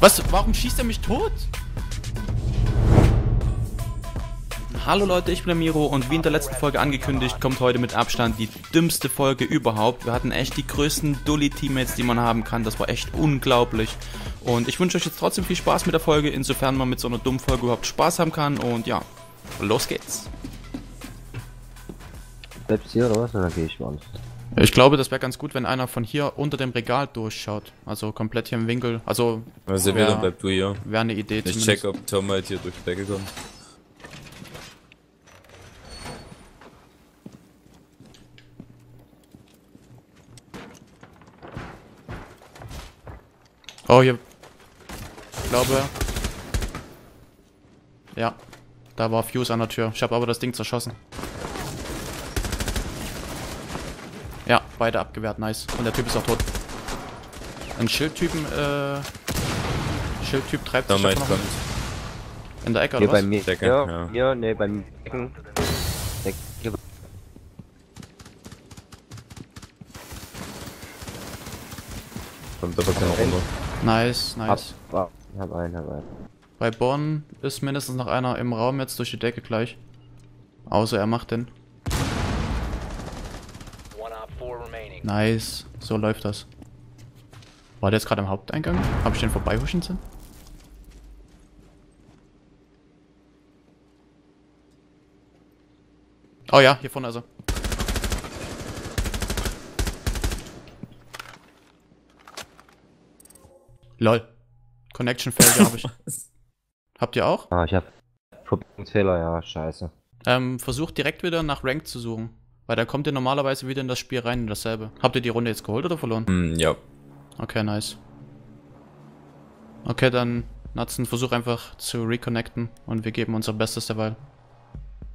Was? Warum schießt er mich tot? Hallo Leute, ich bin der Miro und wie in der letzten Folge angekündigt, kommt heute mit Abstand die dümmste Folge überhaupt. Wir hatten echt die größten Dully-Teammates, die man haben kann. Das war echt unglaublich. Und ich wünsche euch jetzt trotzdem viel Spaß mit der Folge, insofern man mit so einer dummen Folge überhaupt Spaß haben kann. Und ja, los geht's. Bleibst hier oder was? Dann gehe ich mal. Ich glaube, das wäre ganz gut, wenn einer von hier unter dem Regal durchschaut. Also komplett hier im Winkel. Also. Also wär- wieder bleib du hier. Wäre eine Idee Ich check, ob Tom halt hier durch die Decke kommt. Oh, hier. Ich glaube. Ja. Da war Fuse an der Tür. Ich habe aber das Ding zerschossen. Ja, beide abgewehrt, nice. Und der Typ ist auch tot. Ein Schildtypen, äh. Schildtyp treibt sich noch kommt. in der Ecke, Hier oder bei was? mir. Decke, ja, ja. ja, nee, beim Decken. Deck, hier. Kommt aber keiner runter. Nice, Hab, nice. hab, hab einen, hab einen. Bei Bonn ist mindestens noch einer im Raum jetzt durch die Decke gleich. Außer er macht den. Nice, so läuft das. War der jetzt gerade am Haupteingang? Habe ich den vorbeihuschen sehen? Oh ja, hier vorne er. Lol. Connection Failure habe ich. Habt ihr auch? Ah, ich hab Verbindungsfehler, ja, scheiße. Ähm, versucht direkt wieder nach Rank zu suchen. Weil da kommt ihr normalerweise wieder in das Spiel rein, in dasselbe. Habt ihr die Runde jetzt geholt oder verloren? Hm, ja. Okay, nice. Okay, dann Nutzen, versuch einfach zu reconnecten und wir geben unser Bestes derweil.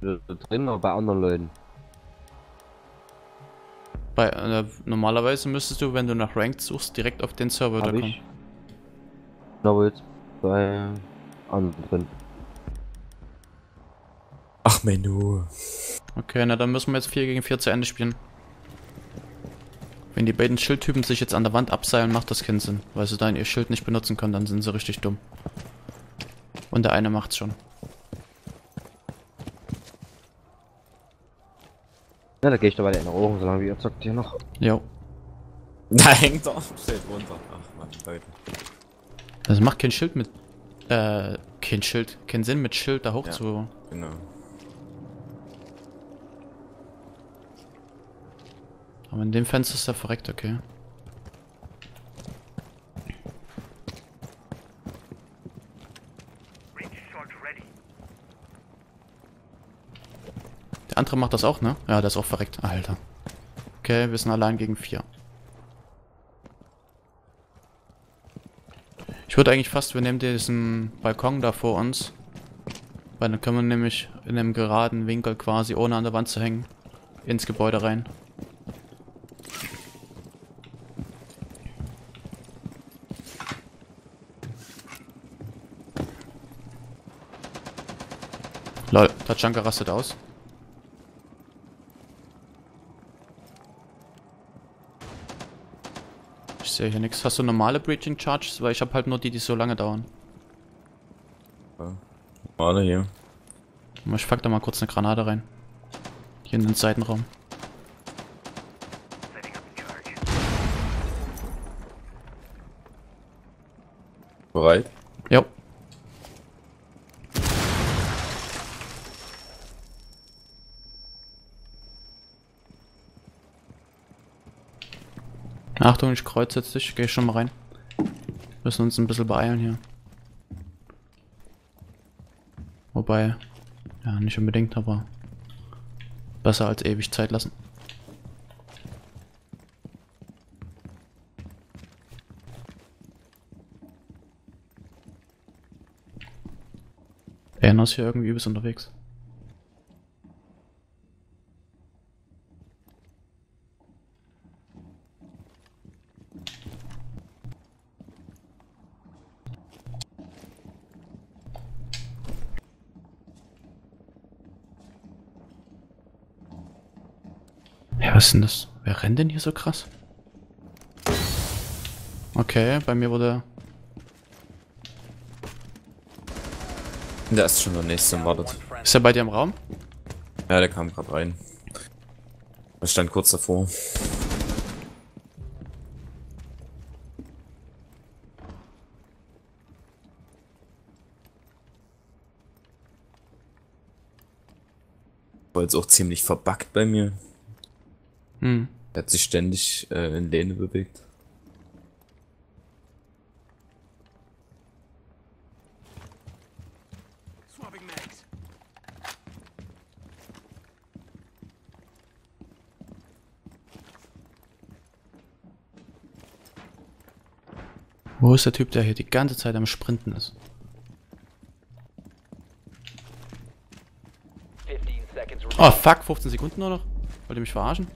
Drin oder bei anderen Leuten? Bei, äh, normalerweise müsstest du, wenn du nach Ranked suchst, direkt auf den Server da Hab kommen. ich. Aber jetzt bei anderen drin. Ach, Menü. Okay, na dann müssen wir jetzt 4 gegen 4 zu Ende spielen. Wenn die beiden Schildtypen sich jetzt an der Wand abseilen, macht das keinen Sinn. Weil sie dann ihr Schild nicht benutzen können, dann sind sie richtig dumm. Und der eine macht's schon. Ja, da gehe ich doch weiter in Rohren, solange wie ihr zockt hier noch. Jo. Da hängt er. Steht runter. Ach, Mann, Leute. Das macht kein Schild mit. Äh, kein Schild. Keinen Sinn mit Schild da hoch Ja. zu. Genau. Aber in dem Fenster ist er verreckt, okay. Der andere macht das auch, ne? Ja, der ist auch verreckt. Alter. Okay, wir sind allein gegen vier. Ich würde eigentlich fast, wir nehmen diesen Balkon da vor uns. Weil dann können wir nämlich in einem geraden Winkel quasi, ohne an der Wand zu hängen, ins Gebäude rein. Lol, Tatschanka rastet aus. Ich sehe hier nichts. Hast du normale Breaching Charges? Weil ich habe halt nur die, die so lange dauern. Warte hier. Ich fuck da mal kurz eine Granate rein. Hier in den Seitenraum. Bereit? Jo. Achtung, ich kreuze jetzt dich. Geh schon mal rein. Müssen uns ein bisschen beeilen hier. Wobei, ja, nicht unbedingt, aber besser als ewig Zeit lassen. Erna ist hier irgendwie übelst unterwegs. Was ist denn das? Wer rennt denn hier so krass? Okay, bei mir wurde Der ist schon der nächste und wartet. Ist er bei dir im Raum? Ja, der kam gerade rein. Er stand kurz davor. War jetzt auch ziemlich verbuggt bei mir. Hm. Er hat sich ständig äh, in Lehne bewegt. Wo ist der Typ, der hier die ganze Zeit am Sprinten ist? 15 seconds remaining. Oh fuck, 15 Sekunden nur noch? Wollt ihr mich verarschen?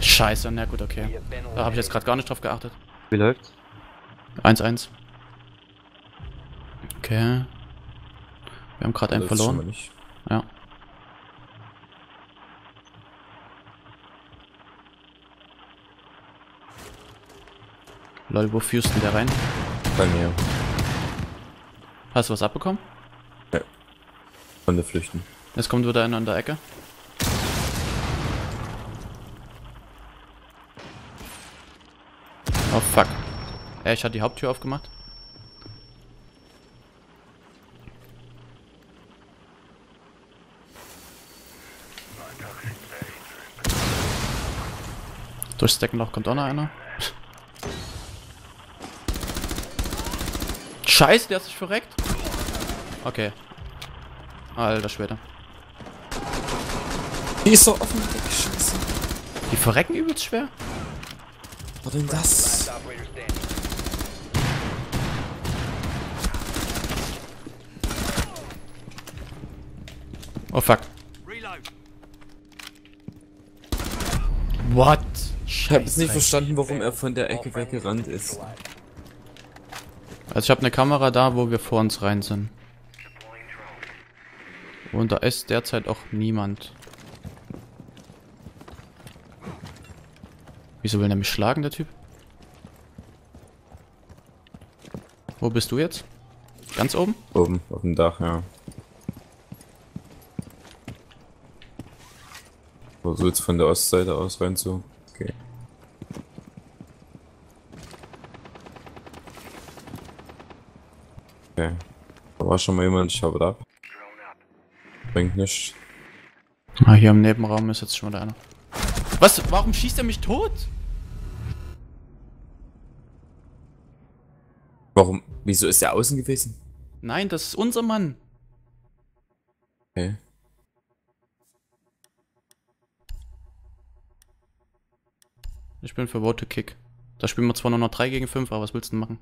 Scheiße, na gut, okay. Da habe ich jetzt gerade gar nicht drauf geachtet. Wie läuft's? 1-1. Okay. Wir haben gerade einen verloren. nicht. Ja. Lol, wo führst du der rein? Bei mir. Hast du was abbekommen? Konnte flüchten. Jetzt kommt wieder einer an der Ecke. Oh fuck. Äh, ich hatte die Haupttür aufgemacht. Durchs Deckenloch kommt auch noch einer. Scheiße, der hat sich verreckt. Okay. Alter Schwede. Die ist so offen weggeschossen. Die verrecken übelst schwer. Was denn das? Oh fuck. What? Ich habe jetzt nicht verstanden, warum er von der Ecke weggerannt ist. Also ich habe eine Kamera da, wo wir vor uns rein sind. Und da ist derzeit auch niemand. Wieso will er mich schlagen, der Typ? Wo bist du jetzt? Ganz oben? Oben, auf dem Dach, ja. So, so jetzt von der Ostseite aus rein so. Okay. Okay. Da war schon mal jemand, ich habe ab. Bringt nichts. Ah, hier im Nebenraum ist jetzt schon wieder einer. Was? Warum schießt er mich tot? Warum? Wieso ist er außen gewesen? Nein, das ist unser Mann. Okay. Ich bin für Vote Kick. Da spielen wir zwar nur noch 3 gegen 5, aber was willst du denn machen?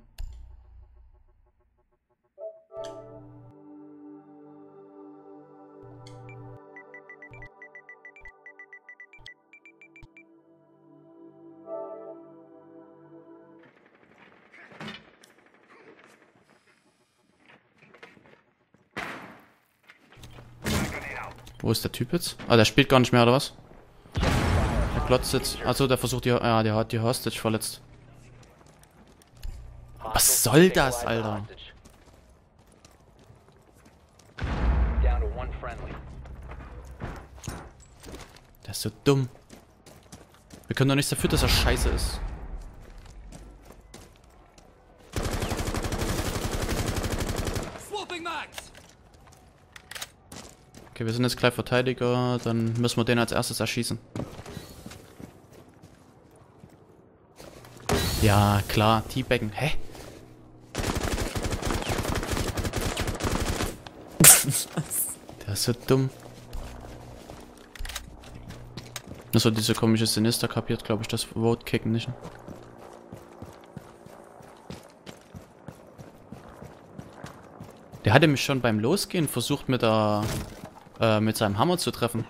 Wo ist der Typ jetzt? Ah, der spielt gar nicht mehr, oder was? Klotzt jetzt. Also der versucht die. Ja, der hat die Hostage verletzt. Was soll das, Alter? Der ist so dumm. Wir können doch nichts dafür, dass er scheiße ist. Okay, wir sind jetzt gleich Verteidiger, dann müssen wir den als erstes erschießen. Ja, klar, Teabaggen. Hä? Der ist so dumm. Also diese komische Sinister kapiert, glaube ich, das Vote kicken nicht. Der hatte mich schon beim Losgehen versucht mit der äh, mit seinem Hammer zu treffen.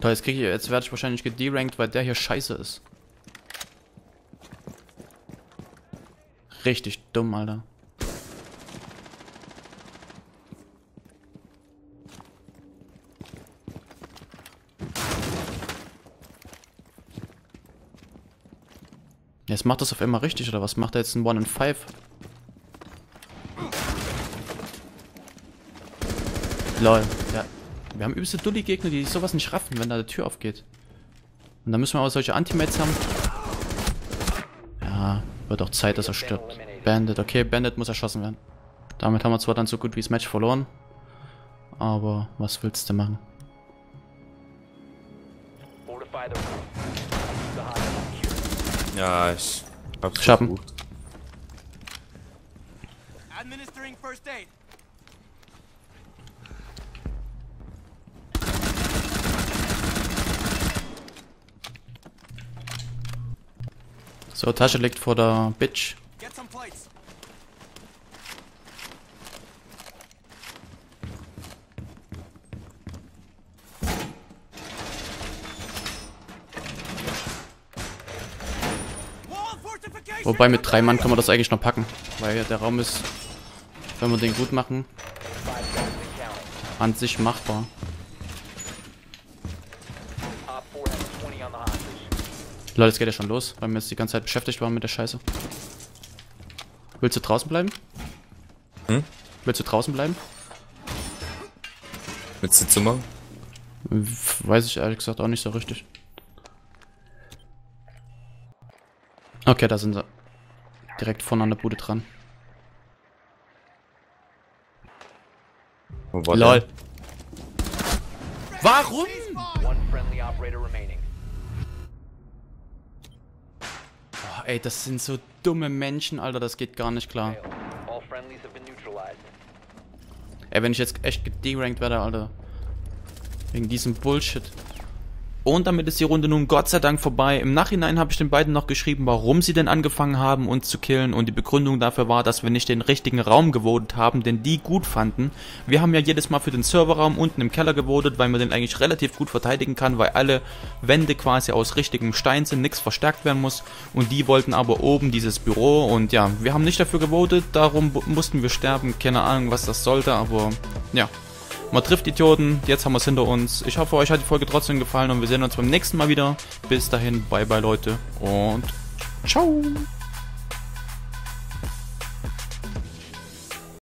Toll, jetzt ich, jetzt werde ich wahrscheinlich gederankt, weil der hier scheiße ist. Richtig dumm, Alter. Jetzt macht das auf einmal richtig, oder was? Macht er jetzt ein One in Five? Lol, ja. Wir haben übelste Dulli-Gegner, die sowas nicht raffen, wenn da die Tür aufgeht. Und dann müssen wir aber solche Antimates haben. Wird auch Zeit, dass er stirbt. Bandit, okay, Bandit muss erschossen werden. Damit haben wir zwar dann so gut wie das Match verloren. Aber was willst du machen? Ja, ich hab's Schaffen. versucht. Administering first aid. So, Tasche liegt vor der Bitch. Wobei mit drei Mann kann man das eigentlich noch packen. Weil der Raum ist, wenn wir den gut machen, an sich machbar. Leute, es geht ja schon los, weil wir jetzt die ganze Zeit beschäftigt waren mit der Scheiße. Willst du draußen bleiben? Hm? Willst du draußen bleiben? Mit Zimmer? W- Weiß ich ehrlich gesagt auch nicht so richtig. Okay, da sind sie. Direkt vorne an der Bude dran. Wo war LOL. der? Warum? Ey, das sind so dumme Menschen, Alter, das geht gar nicht klar. Ey, wenn ich jetzt echt gederankt werde, Alter. Wegen diesem Bullshit. Und damit ist die Runde nun Gott sei Dank vorbei. Im Nachhinein habe ich den beiden noch geschrieben, warum sie denn angefangen haben, uns zu killen. Und die Begründung dafür war, dass wir nicht den richtigen Raum gewotet haben, den die gut fanden. Wir haben ja jedes Mal für den Serverraum unten im Keller gewotet, weil man den eigentlich relativ gut verteidigen kann, weil alle Wände quasi aus richtigem Stein sind, nichts verstärkt werden muss. Und die wollten aber oben dieses Büro. Und ja, wir haben nicht dafür gewotet, darum mussten wir sterben. Keine Ahnung, was das sollte, aber ja. Man trifft Idioten, jetzt haben wir es hinter uns. Ich hoffe, euch hat die Folge trotzdem gefallen und wir sehen uns beim nächsten Mal wieder. Bis dahin, bye bye Leute und ciao.